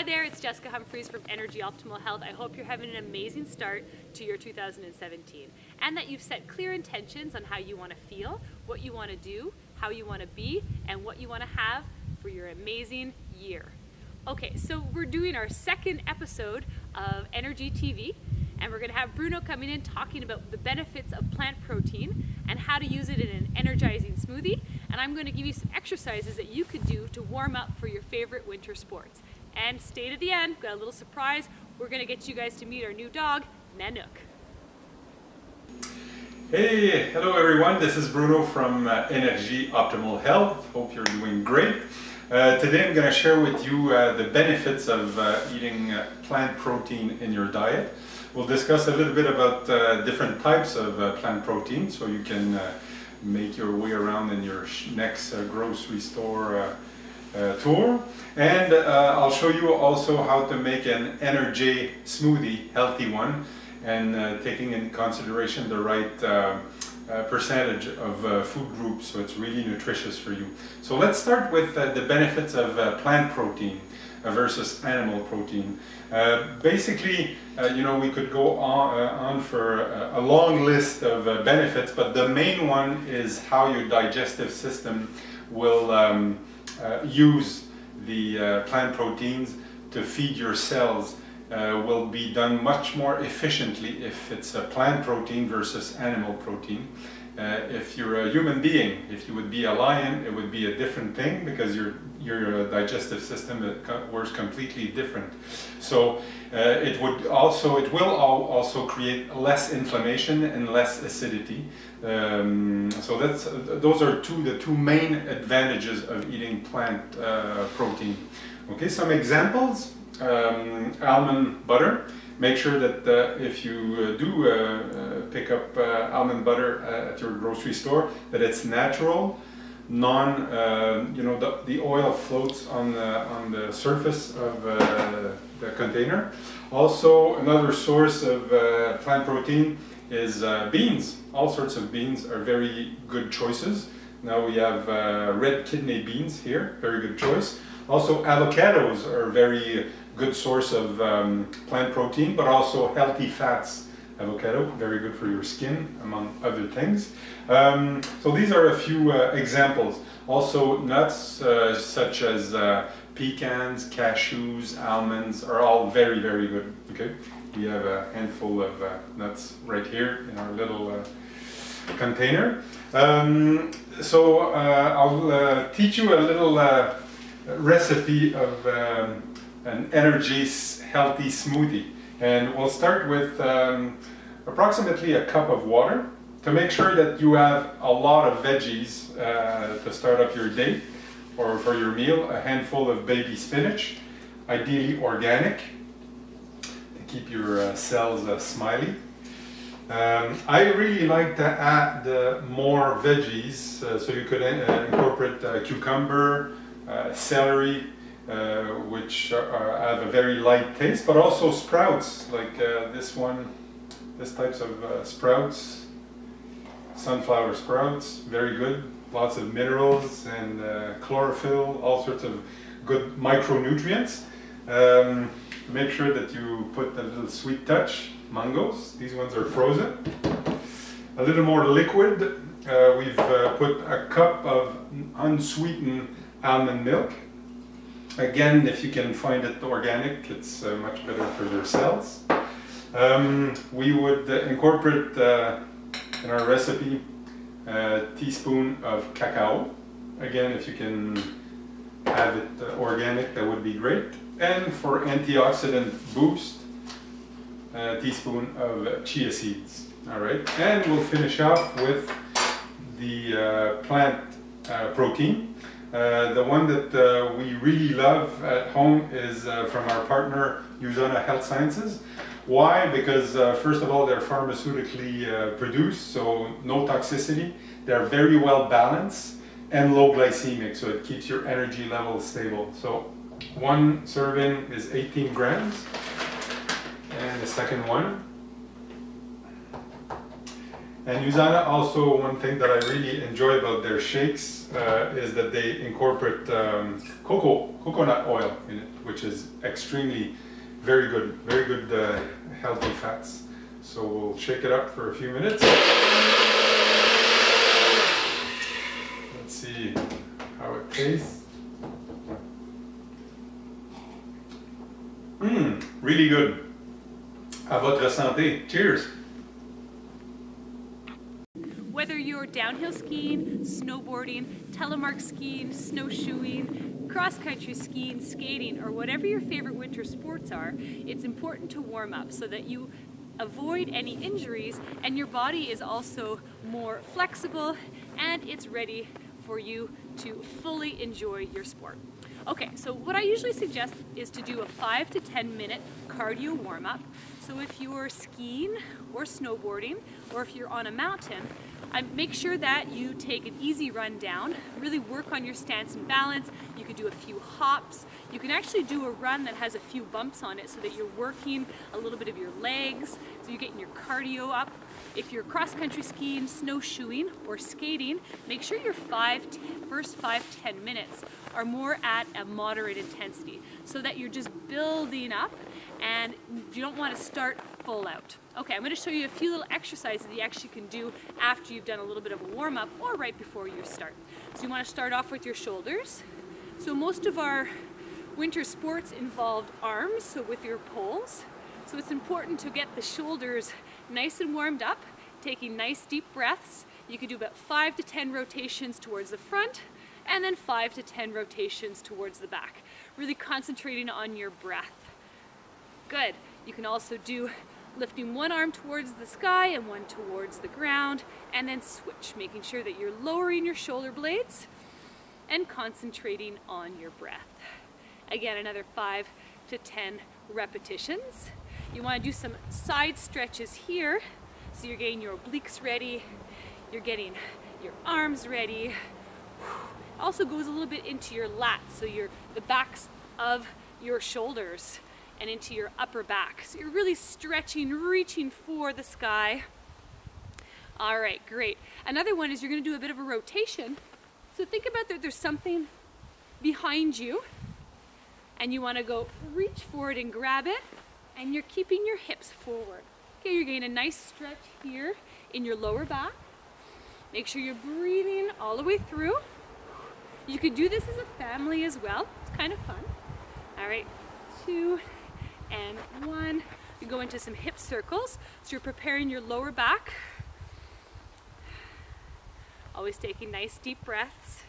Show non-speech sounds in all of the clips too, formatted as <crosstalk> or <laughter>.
Hi there, it's Jessica Humphries from EnerJ Optimal Health. I hope you're having an amazing start to your 2017 and that you've set clear intentions on how you want to feel, what you want to do, how you want to be, and what you want to have for your amazing year. Okay, so we're doing our second episode of EnerJ TV and we're going to have Bruno coming in talking about the benefits of plant protein and how to use it in an energizing smoothie. And I'm going to give you some exercises that you could do to warm up for your favorite winter sports. And stay to the end, got a little surprise. We're going to get you guys to meet our new dog, Nanook. Hey, hello everyone. This is Bruno from uh, EnerJ Optimal Health. Hope you're doing great. Uh, today I'm going to share with you uh, the benefits of uh, eating uh, plant protein in your diet. We'll discuss a little bit about uh, different types of plant protein so you can make your way around in your next grocery store tour. And I'll show you also how to make an energy smoothie, healthy one, and taking in consideration the right uh, percentage of uh, food groups, so it's really nutritious for you. So let's start with uh, the benefits of plant protein versus animal protein. Uh, basically, uh, you know, we could go on, uh, on for a, long list of uh, benefits, but the main one is how your digestive system will um, uh, use the uh, plant proteins to feed your cells will be done much more efficiently if it's a plant protein versus animal protein. Uh, if you're a human being, if you would be a lion, it would be a different thing because your your uh, digestive system works completely different. So uh, it would also it will also create less inflammation and less acidity. Um, so that's those are two the two main advantages of eating plant uh, protein. Okay, some examples: um, almond butter make sure that uh, if you uh, do uh, pick up almond butter at your grocery store, that it's natural, non, you know, the, the oil floats on the, on the surface of the container. Also, another source of plant protein is beans. All sorts of beans are very good choices. Now we have uh, red kidney beans here, very good choice. Also avocados are very good source of um, plant protein, but also healthy fats. Avocado, very good for your skin, among other things. Um, so these are a few uh, examples. Also nuts uh, such as uh, pecans, cashews, almonds are all very, very good. Okay, We have a handful of uh, nuts right here in our little uh, container. Um, so uh, I'll teach you a little recipe of um, an energy healthy smoothie. And we'll start with um, approximately a cup of water to make sure that you have a lot of veggies uh, to start up your day or for your meal. A handful of baby spinach, ideally organic, to keep your uh, cells uh, smiley. Um, I really like to add uh, more veggies, uh, so you could uh, incorporate cucumber, celery, which are, have a very light taste, but also sprouts, like uh, this one, this types of uh, sprouts, sunflower sprouts, very good, lots of minerals and chlorophyll, all sorts of good micronutrients. Um, make sure that you put a little sweet touch, mangoes, these ones are frozen. A little more liquid, uh, we've uh, put a cup of unsweetened almond milk. Again, if you can find it organic, it's uh, much better for your cells. Um, we would uh, incorporate uh, in our recipe a teaspoon of cacao. Again, if you can have it uh, organic, that would be great. And for antioxidant boost, a teaspoon of chia seeds. All right, and we'll finish off with the uh, plant uh, protein. Uh, the one that uh, we really love at home is uh, from our partner USANA Health Sciences. Why? Because uh, first of all, they're pharmaceutically uh, produced, so no toxicity. They're very well balanced and low glycemic, so it keeps your energy level stable. So one serving is 18 grams, and the second one And Usana also, one thing that I really enjoy about their shakes uh, is that they incorporate um, cocoa, coconut oil in it, which is extremely very good, very good uh, healthy fats. So we'll shake it up for a few minutes. Let's see how it tastes. Mmm, really good. À votre santé. Cheers. Whether you're downhill skiing, snowboarding, telemark skiing, snowshoeing, cross-country skiing, skating, or whatever your favorite winter sports are, it's important to warm up so that you avoid any injuries and your body is also more flexible and it's ready for you to fully enjoy your sport. Okay, so what I usually suggest is to do a five to 10 minute cardio warm up. So if you're skiing or snowboarding, or if you're on a mountain, Make sure that you take an easy run down, really work on your stance and balance. You can do a few hops. You can actually do a run that has a few bumps on it so that you're working a little bit of your legs, so you're getting your cardio up. If you're cross-country skiing, snowshoeing, or skating, make sure your five, first five, ten minutes are more at a moderate intensity so that you're just building up and you don't want to start full out. Okay, I'm going to show you a few little exercises that you actually can do after you've done a little bit of a warm-up or right before you start. So you want to start off with your shoulders. So most of our winter sports involved arms, so with your poles. So it's important to get the shoulders nice and warmed up, taking nice deep breaths. You can do about five to 10 rotations towards the front and then five to 10 rotations towards the back. Really concentrating on your breath. Good. You can also do lifting one arm towards the sky and one towards the ground and then switch, making sure that you're lowering your shoulder blades and concentrating on your breath. Again, another five to 10 repetitions. You want to do some side stretches here. So you're getting your obliques ready, you're getting your arms ready. Also goes a little bit into your lats, so your the backs of your shoulders and into your upper back. So you're really stretching, reaching for the sky. All right, great. Another one is you're gonna do a bit of a rotation. So think about that there's something behind you and you wanna go reach forward and grab it and you're keeping your hips forward. Okay, you're getting a nice stretch here in your lower back. Make sure you're breathing all the way through. You could do this as a family as well. It's kind of fun. All right, two and one. You go into some hip circles. So you're preparing your lower back. Always taking nice deep breaths.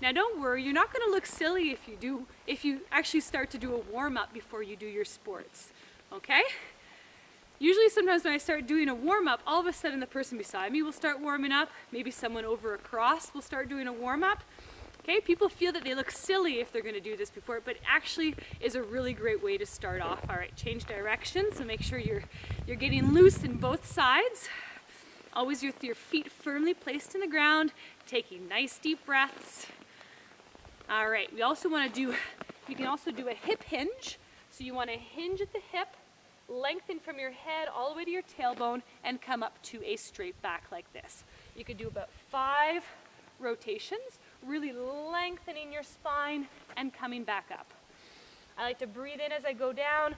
Now don't worry, you're not gonna look silly if you do, if you actually start to do a warm up before you do your sports okay? Usually sometimes when I start doing a warm up, all of a sudden the person beside me will start warming up. Maybe someone over across will start doing a warm up. Okay, people feel that they look silly if they're gonna do this before, but actually is a really great way to start off. All right, change direction, so make sure you're, you're getting loose in both sides. Always with your feet firmly placed in the ground, taking nice deep breaths. All right, we also wanna do, you can also do a hip hinge. So you wanna hinge at the hip, lengthen from your head all the way to your tailbone and come up to a straight back like this. You could do about five rotations, really lengthening your spine and coming back up. I like to breathe in as I go down,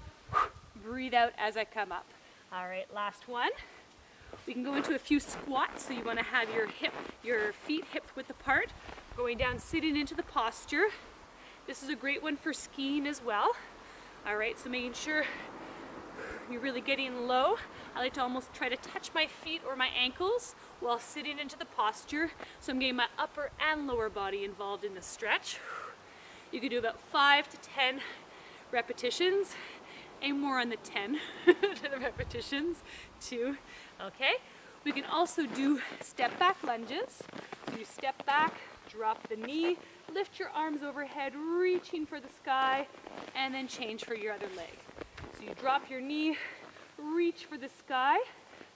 breathe out as I come up. All right, last one. We can go into a few squats, so you wanna have your hip, your feet hip width apart, going down, sitting into the posture. This is a great one for skiing as well. All right, so making sure you're really getting low. I like to almost try to touch my feet or my ankles while sitting into the posture. So I'm getting my upper and lower body involved in the stretch. You can do about five to 10 repetitions. Aim more on the 10 <laughs> the repetitions too. Okay. We can also do step back lunges. So you step back, drop the knee, lift your arms overhead, reaching for the sky, and then change for your other leg. So you drop your knee, reach for the sky.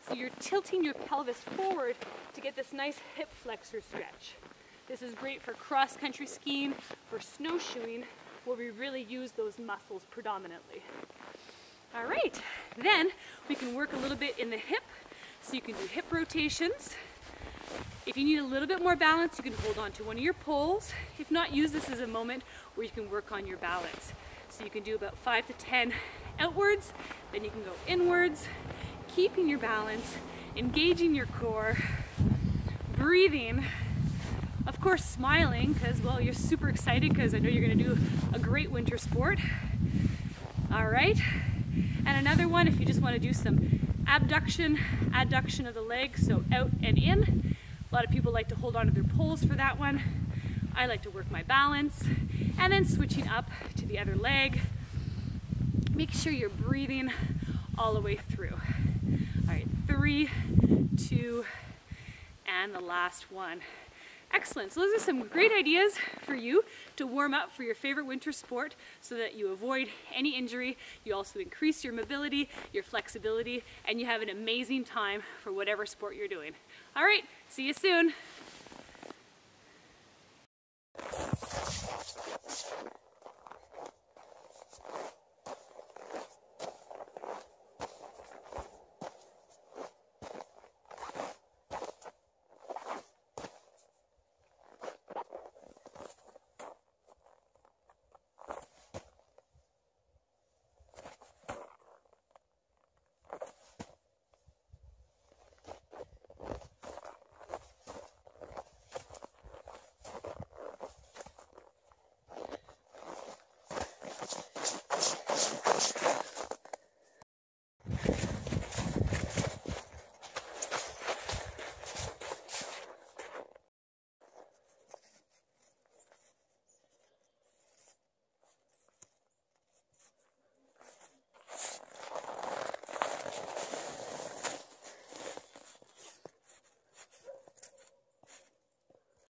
So you're tilting your pelvis forward to get this nice hip flexor stretch. This is great for cross-country skiing, for snowshoeing, where we really use those muscles predominantly. All right, then we can work a little bit in the hip. So you can do hip rotations. If you need a little bit more balance, you can hold on to one of your poles. If not, use this as a moment where you can work on your balance. So you can do about five to 10 outwards, then you can go inwards, keeping your balance, engaging your core, breathing, of course smiling because well you're super excited because I know you're gonna do a great winter sport. All right, and another one if you just wanna do some abduction, adduction of the leg, so out and in. A lot of people like to hold on to their poles for that one. I like to work my balance and then switching up to the other leg. Make sure you're breathing all the way through. All right, three, two, and the last one. Excellent. So those are some great ideas for you to warm up for your favorite winter sport so that you avoid any injury. You also increase your mobility, your flexibility, and you have an amazing time for whatever sport you're doing. All right, see you soon.